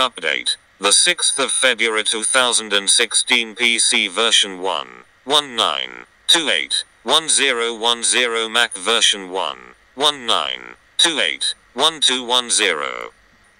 Update. The 6th of February 2016 PC version 1. 1928. 1010 Mac version 1. 1928. 1210.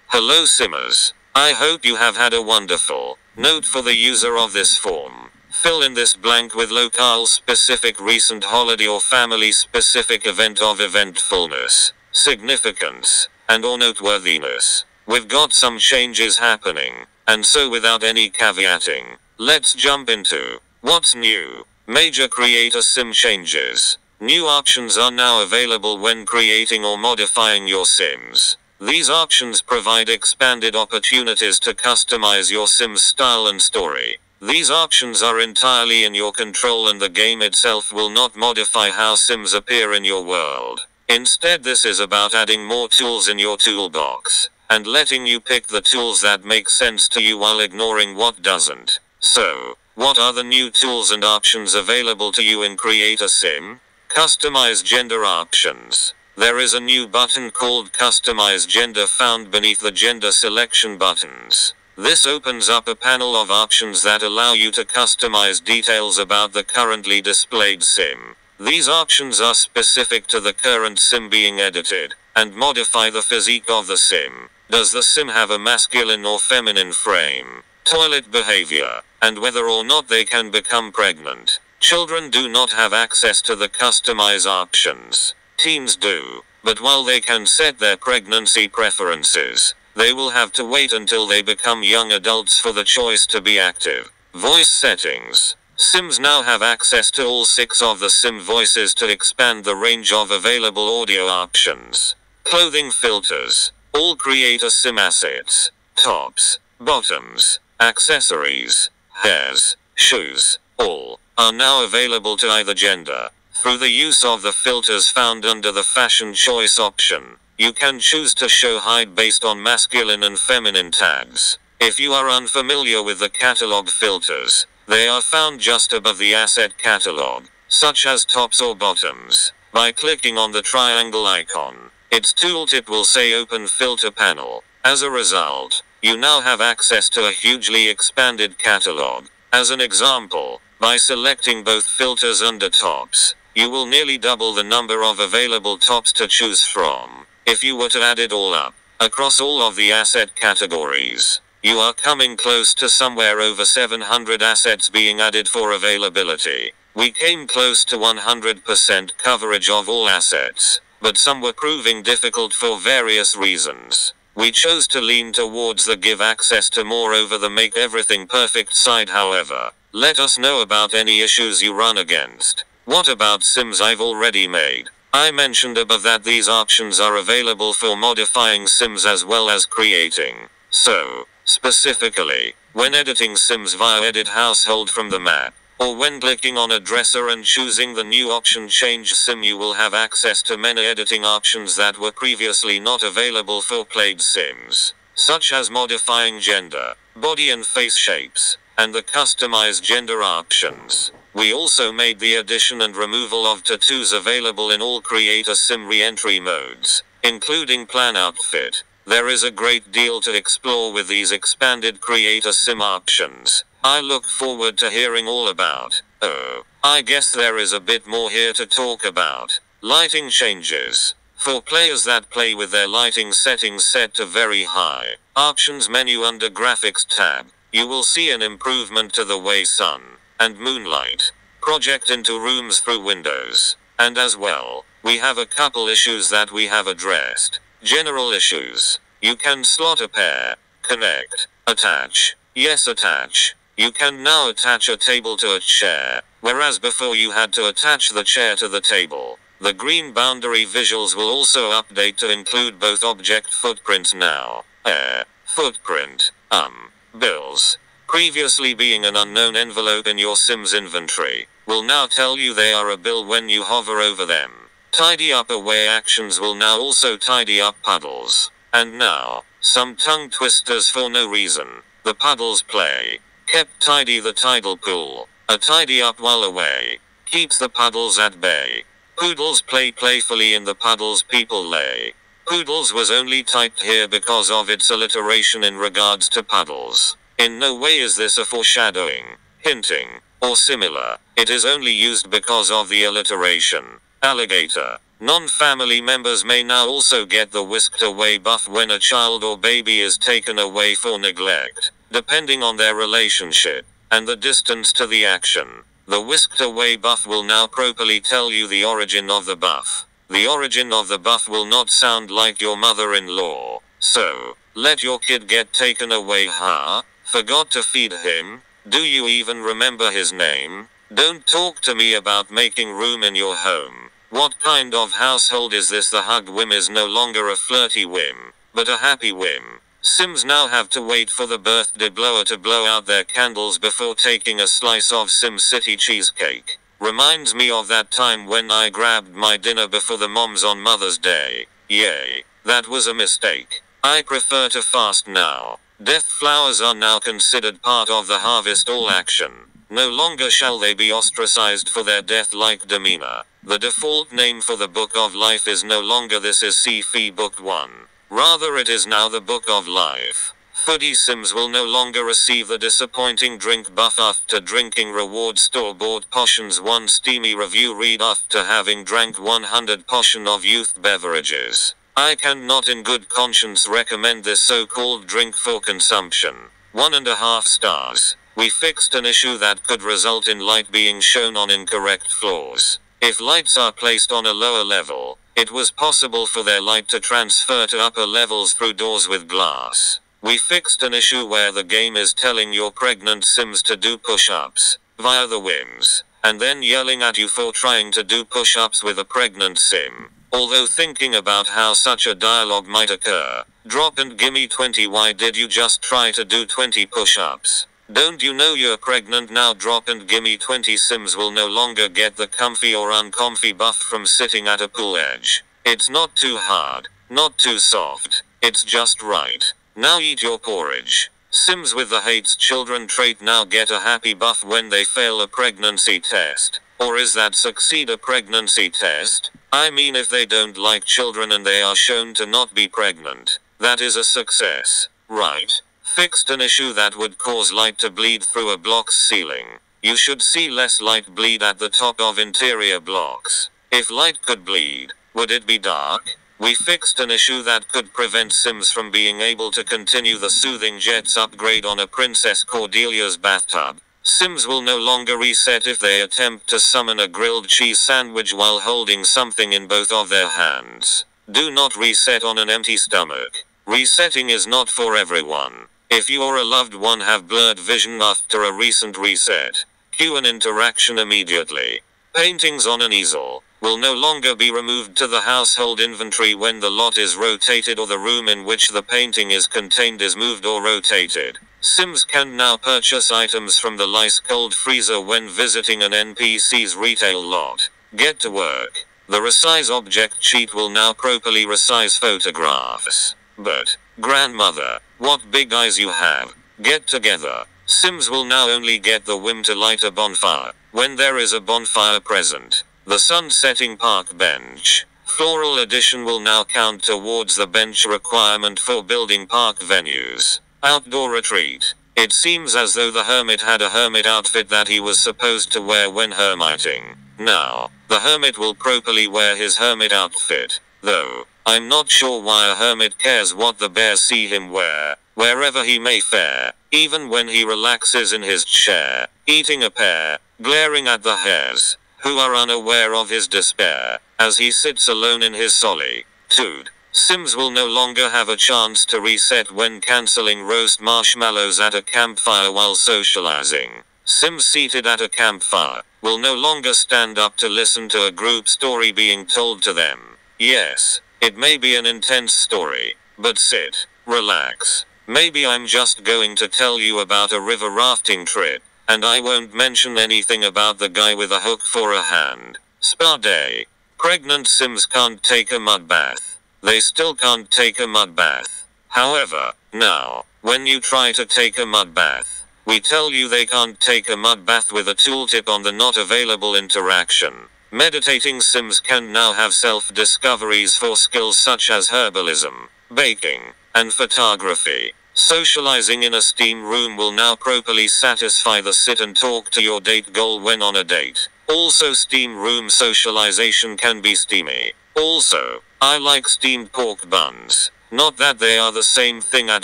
Hello Simmers. I hope you have had a wonderful note for the user of this form. Fill in this blank with locale specific recent holiday or family specific event of eventfulness, significance, and or noteworthiness. We've got some changes happening, and so without any caveating, let's jump into what's new. Major Create a Sim changes. New options are now available when creating or modifying your sims. These options provide expanded opportunities to customize your sim's style and story. These options are entirely in your control and the game itself will not modify how sims appear in your world. Instead this is about adding more tools in your toolbox and letting you pick the tools that make sense to you while ignoring what doesn't. So, what are the new tools and options available to you in Create a Sim? Customize gender options. There is a new button called Customize Gender found beneath the gender selection buttons. This opens up a panel of options that allow you to customize details about the currently displayed sim. These options are specific to the current sim being edited, and modify the physique of the sim. Does the sim have a masculine or feminine frame, toilet behavior, and whether or not they can become pregnant? Children do not have access to the customize options. Teens do, but while they can set their pregnancy preferences, they will have to wait until they become young adults for the choice to be active. Voice settings. Sims now have access to all six of the Sim voices to expand the range of available audio options. Clothing filters. All create a sim assets, tops, bottoms, accessories, hairs, shoes, all, are now available to either gender. Through the use of the filters found under the fashion choice option, you can choose to show hide based on masculine and feminine tags. If you are unfamiliar with the catalog filters, they are found just above the asset catalog, such as tops or bottoms, by clicking on the triangle icon. Its tooltip will say Open Filter Panel. As a result, you now have access to a hugely expanded catalog. As an example, by selecting both filters under tops, you will nearly double the number of available tops to choose from. If you were to add it all up, across all of the asset categories, you are coming close to somewhere over 700 assets being added for availability. We came close to 100% coverage of all assets but some were proving difficult for various reasons. We chose to lean towards the give access to more over the make everything perfect side however. Let us know about any issues you run against. What about sims I've already made? I mentioned above that these options are available for modifying sims as well as creating. So, specifically, when editing sims via edit household from the map, or when clicking on a dresser and choosing the new option change sim you will have access to many editing options that were previously not available for played sims, such as modifying gender, body and face shapes, and the customized gender options. We also made the addition and removal of tattoos available in all Create a Sim re-entry modes, including Plan Outfit. There is a great deal to explore with these expanded Create a Sim options. I look forward to hearing all about. Oh, I guess there is a bit more here to talk about. Lighting changes. For players that play with their lighting settings set to very high, options menu under graphics tab, you will see an improvement to the way sun and moonlight project into rooms through windows. And as well, we have a couple issues that we have addressed. General issues. You can slot a pair, connect, attach, yes attach, you can now attach a table to a chair, whereas before you had to attach the chair to the table. The green boundary visuals will also update to include both object footprints now. Air, footprint, um, bills. Previously being an unknown envelope in your Sims inventory, will now tell you they are a bill when you hover over them. Tidy up away actions will now also tidy up puddles. And now, some tongue twisters for no reason. The puddles play. Kept tidy the tidal pool. A tidy up while away. Keeps the puddles at bay. Poodles play playfully in the puddles people lay. Poodles was only typed here because of its alliteration in regards to puddles. In no way is this a foreshadowing, hinting, or similar. It is only used because of the alliteration. Alligator. Non-family members may now also get the whisked away buff when a child or baby is taken away for neglect, depending on their relationship, and the distance to the action. The whisked away buff will now properly tell you the origin of the buff. The origin of the buff will not sound like your mother-in-law. So, let your kid get taken away huh? Forgot to feed him? Do you even remember his name? Don't talk to me about making room in your home. What kind of household is this? The hugged whim is no longer a flirty whim, but a happy whim. Sims now have to wait for the birthday blower to blow out their candles before taking a slice of Sim City cheesecake. Reminds me of that time when I grabbed my dinner before the moms on Mother's Day. Yay, that was a mistake. I prefer to fast now. Death flowers are now considered part of the harvest all action. No longer shall they be ostracized for their death-like demeanor. The default name for the Book of Life is no longer This is Sifi Book 1. Rather it is now the Book of Life. Foodie Sims will no longer receive the disappointing drink buff after drinking reward store-bought potions one steamy review read after having drank 100 potion of youth beverages. I cannot in good conscience recommend this so-called drink for consumption. One and a half stars. We fixed an issue that could result in light being shown on incorrect floors. If lights are placed on a lower level, it was possible for their light to transfer to upper levels through doors with glass. We fixed an issue where the game is telling your pregnant sims to do push-ups, via the whims, and then yelling at you for trying to do push-ups with a pregnant sim. Although thinking about how such a dialogue might occur, drop and gimme 20 why did you just try to do 20 push-ups? Don't you know you're pregnant now? Drop and gimme 20 Sims will no longer get the comfy or uncomfy buff from sitting at a pool edge. It's not too hard, not too soft, it's just right. Now eat your porridge. Sims with the hates children trait now get a happy buff when they fail a pregnancy test. Or is that succeed a pregnancy test? I mean if they don't like children and they are shown to not be pregnant. That is a success, right? Fixed an issue that would cause light to bleed through a block's ceiling. You should see less light bleed at the top of interior blocks. If light could bleed, would it be dark? We fixed an issue that could prevent Sims from being able to continue the Soothing Jets upgrade on a Princess Cordelia's bathtub. Sims will no longer reset if they attempt to summon a grilled cheese sandwich while holding something in both of their hands. Do not reset on an empty stomach. Resetting is not for everyone. If you or a loved one have blurred vision after a recent reset, cue an interaction immediately. Paintings on an easel will no longer be removed to the household inventory when the lot is rotated or the room in which the painting is contained is moved or rotated. Sims can now purchase items from the Lice Cold Freezer when visiting an NPC's retail lot. Get to work. The resize object cheat will now properly resize photographs. But, grandmother, what big eyes you have. Get together. Sims will now only get the whim to light a bonfire, when there is a bonfire present. The sun-setting park bench. Floral Edition will now count towards the bench requirement for building park venues. Outdoor retreat. It seems as though the hermit had a hermit outfit that he was supposed to wear when hermiting. Now, the hermit will properly wear his hermit outfit, though. I'm not sure why a hermit cares what the bears see him wear, wherever he may fare, even when he relaxes in his chair, eating a pear, glaring at the hares, who are unaware of his despair, as he sits alone in his solitude. Sims will no longer have a chance to reset when cancelling roast marshmallows at a campfire while socializing. Sims seated at a campfire will no longer stand up to listen to a group story being told to them. Yes, it may be an intense story, but sit, relax. Maybe I'm just going to tell you about a river rafting trip, and I won't mention anything about the guy with a hook for a hand. Spa day. Pregnant Sims can't take a mud bath. They still can't take a mud bath. However, now, when you try to take a mud bath, we tell you they can't take a mud bath with a tooltip on the not available interaction. Meditating Sims can now have self discoveries for skills such as herbalism, baking, and photography. Socializing in a Steam room will now properly satisfy the sit and talk to your date goal when on a date. Also, Steam room socialization can be steamy. Also, I like steamed pork buns. Not that they are the same thing at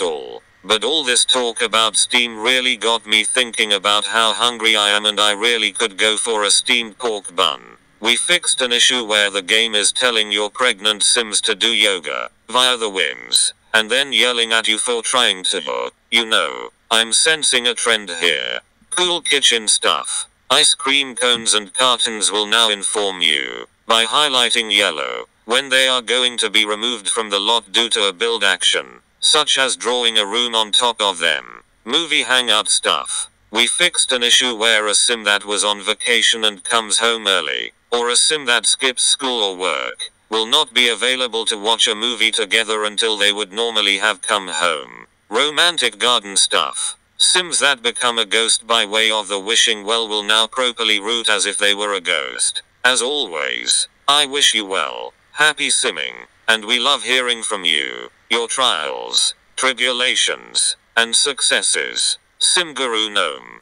all. But all this talk about Steam really got me thinking about how hungry I am and I really could go for a steamed pork bun. We fixed an issue where the game is telling your pregnant Sims to do yoga via the whims and then yelling at you for trying to. You know, I'm sensing a trend here. Cool kitchen stuff. Ice cream cones and cartons will now inform you, by highlighting yellow, when they are going to be removed from the lot due to a build action, such as drawing a room on top of them. Movie hangout stuff. We fixed an issue where a sim that was on vacation and comes home early, or a sim that skips school or work, will not be available to watch a movie together until they would normally have come home. Romantic garden stuff. Sims that become a ghost by way of the wishing well will now properly root as if they were a ghost. As always, I wish you well, happy simming, and we love hearing from you, your trials, tribulations, and successes. Sim Guru Gnome.